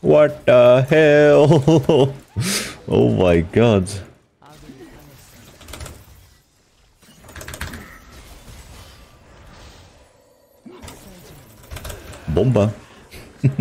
What the hell? oh my god. Bomba.